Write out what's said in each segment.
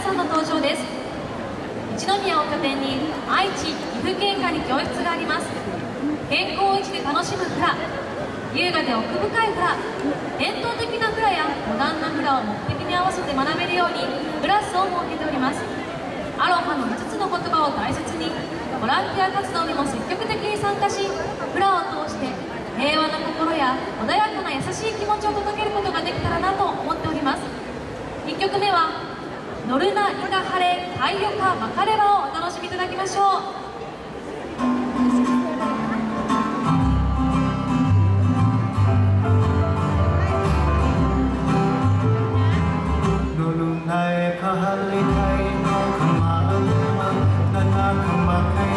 さんの登場です。一宮を拠点に愛知岐阜県下に教室があります。健康を維持で楽しむフラ優雅で奥深いフラ伝統的なフラやモダンなフラを目的に合わせて学べるようにクラスを設けております。アロハの5つの言葉を大切にボランティア活動にも積極的に参加しフラを通して平和な心や穏やかな優しい気持ちを届けることができたらなと思っております。1曲目は「ノルナ・イカハレ・ハイオカ・マカレバをお楽しみいただきましょう。Kahalitay, kumakalma, nanakamakay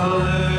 Hallelujah.